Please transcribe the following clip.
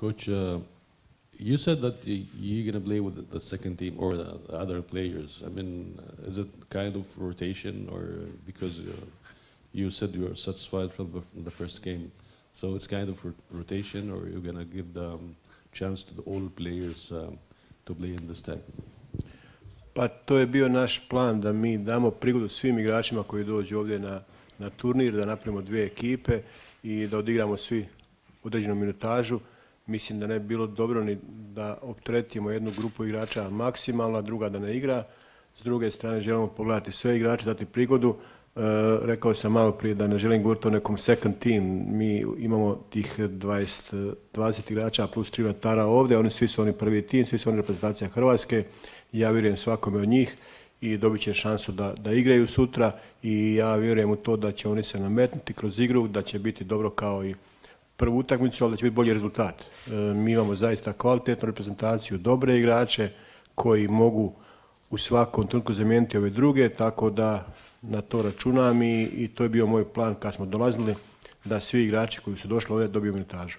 Coach, uh, you said that you're going to play with the- second team or the the other players. I mean, uh, is it kind of rotation or because uh, you said you are satisfied from the, first game? So it's kind of rotation or you're going to give the um, chance to the old players um, to play in this time? Pa to je bio naš plan da mi damo prigodu svim igračima koji dođu ovdje na, na turnir, da napravimo dvije ekipe i da odigramo svi određenu minutažu. Mislim da ne bi bilo dobro ni da opteretimo jednu grupu igrača maksimalno, a druga da ne igra. S druge strane želimo pogledati sve igrače, dati prigodu. E, rekao sam malo prije da ne želim govoriti o nekom second team. Mi imamo tih 20, 20 igrača plus tri vratara ovdje, oni svi su oni prvi tim, svi su oni reprezentacija Hrvatske. Ja vjerujem svakome od njih i dobit će šansu da, da igraju sutra i ja vjerujem u to da će oni se nametnuti kroz igru, da će biti dobro kao i prvu utakmicu, ali da će biti bolji rezultat. E, mi imamo zaista kvalitetnu reprezentaciju, dobre igrače koji mogu u svakom trenutku zamijeniti ove druge, tako da na to računam i, i to je bio moj plan kad smo dolazili, da svi igrači koji su došli ovdje dobiju minutažu.